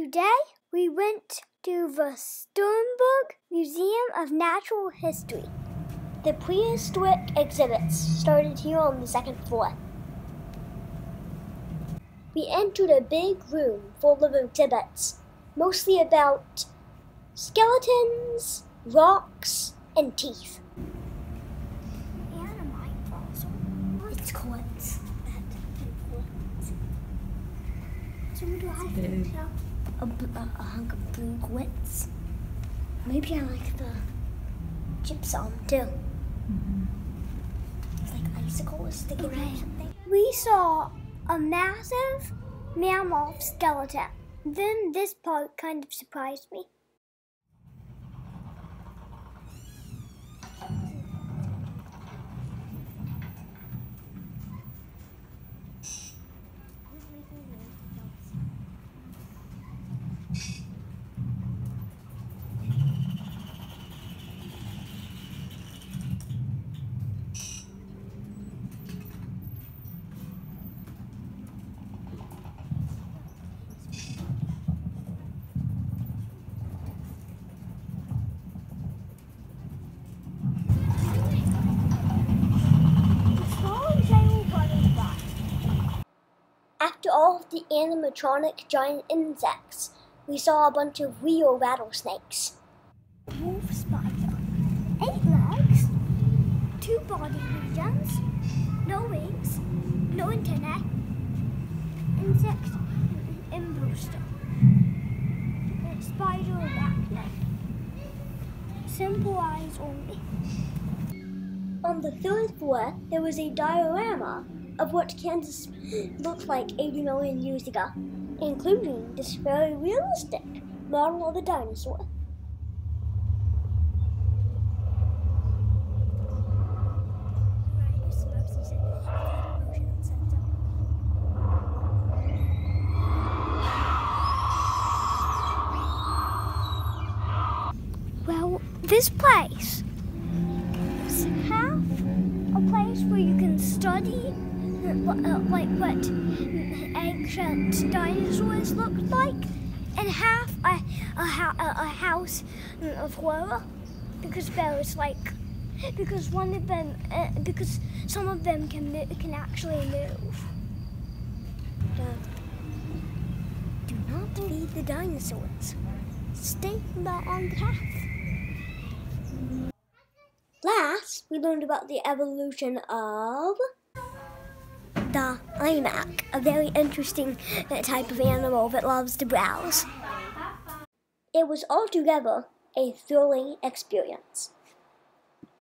Today we went to the Sternberg Museum of Natural History. The prehistoric exhibits started here on the second floor. We entered a big room full of exhibits, mostly about skeletons, rocks, and teeth. And a mine fossil. It's quartz. So do I think so? A, a, a hunk of blue quartz. Maybe I like the gypsum too. It's like icicles sticking out or something. We saw a massive mammal skeleton. Then this part kind of surprised me. After all of the animatronic giant insects, we saw a bunch of real rattlesnakes. Wolf spider. Eight legs, two body regions, no wings, no antennae, insect embooster, spider arachnid, simple eyes only. On the third floor, there was a diorama of what Kansas looked like 80 million years ago, including this very realistic model of a dinosaur. Well, this place is half a place where you can study like what ancient dinosaurs looked like, and half a, a, a, house of horror because there's like because one of them uh, because some of them can can actually move. Do not feed the dinosaurs. Stay on the path. Last, we learned about the evolution of the iMac, a very interesting uh, type of animal that loves to browse. It was altogether a thrilling experience.